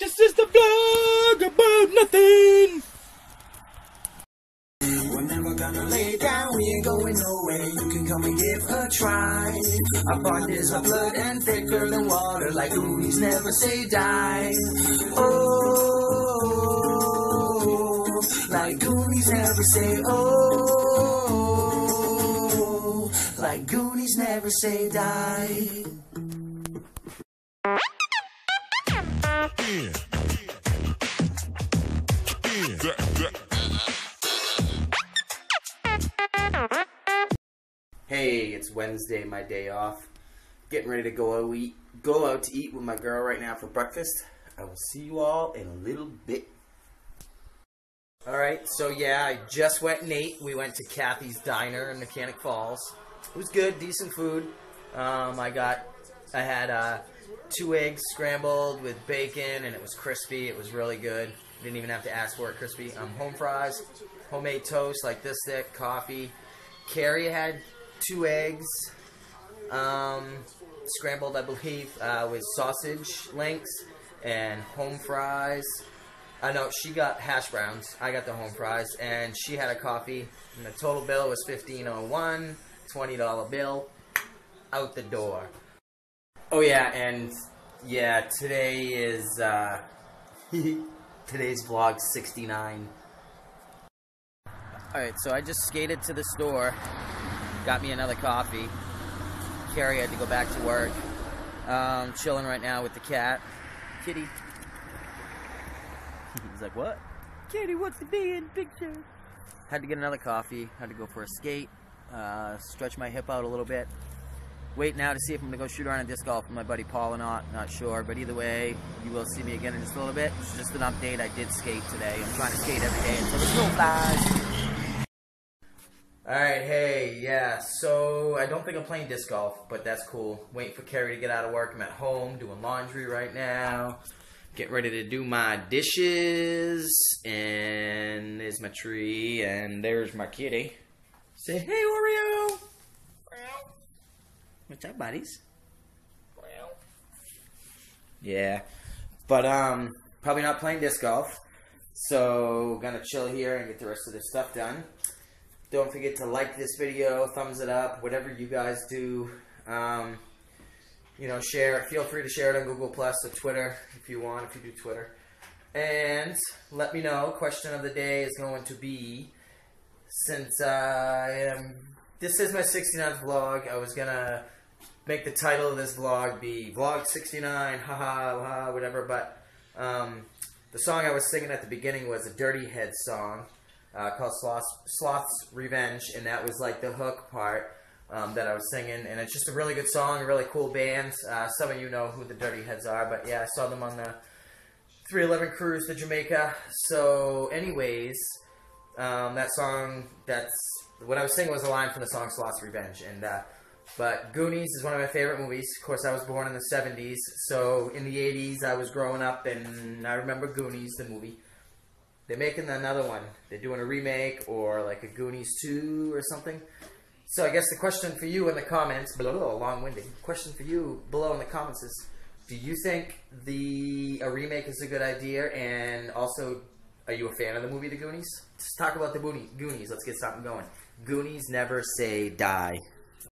This is the vlog about nothing. We're never gonna lay down, we ain't going nowhere. You can come and give a try. Our bond is our blood and thicker than water, like Goonies never say die. Oh, like Goonies never say oh, like Goonies never say die. Hey, it's Wednesday, my day off. Getting ready to go out eat, go out to eat with my girl right now for breakfast. I will see you all in a little bit. All right, so yeah, I just went and ate. We went to Kathy's Diner in Mechanic Falls. It was good, decent food. Um, I got, I had uh, two eggs scrambled with bacon, and it was crispy. It was really good. Didn't even have to ask for it crispy. Um, home fries, homemade toast like this thick, coffee. Carrie had two eggs, um, scrambled, I believe, uh, with sausage links and home fries. I know she got hash browns. I got the home fries, and she had a coffee. And the total bill was fifteen oh one, twenty dollar bill, out the door. Oh yeah, and yeah, today is uh, today's vlog sixty nine. Alright, so I just skated to the store, got me another coffee. Carrie had to go back to work. Um, chilling right now with the cat. Kitty. He's like, what? Kitty wants to be in picture. Had to get another coffee, had to go for a skate, uh, stretch my hip out a little bit. Wait now to see if I'm gonna go shoot around a disc golf with my buddy Paul or not, not sure. But either way, you will see me again in just a little bit. It's just an update. I did skate today. I'm trying to skate every day until the snow flies. Alright, hey, yeah, so I don't think I'm playing disc golf, but that's cool. Waiting for Carrie to get out of work. I'm at home doing laundry right now. Get ready to do my dishes. And there's my tree, and there's my kitty. Say, hey, Oreo! What's up, buddies? Yeah, but um, probably not playing disc golf. So gonna chill here and get the rest of this stuff done. Don't forget to like this video, thumbs it up, whatever you guys do. Um, you know, share. Feel free to share it on Google Plus or Twitter if you want, if you do Twitter. And let me know. Question of the day is going to be since uh, I am. This is my 69th vlog. I was gonna make the title of this vlog be Vlog 69, haha, whatever. But um, the song I was singing at the beginning was a Dirty Head song uh, called Sloth, Sloth's Revenge, and that was like the hook part um, that I was singing. And it's just a really good song, a really cool band. Uh, some of you know who the Dirty Heads are, but yeah, I saw them on the 311 cruise to Jamaica. So, anyways, um, that song, that's what I was singing was a line from the song Sloth's Revenge, and. Uh, but Goonies is one of my favorite movies. Of course, I was born in the 70s, so in the 80s I was growing up, and I remember Goonies, the movie. They're making another one. They're doing a remake or like a Goonies 2 or something. So I guess the question for you in the comments, below, long-winded, question for you below in the comments is, do you think the a remake is a good idea? And also, are you a fan of the movie The Goonies? Let's talk about the Goonies. Let's get something going. Goonies never say die.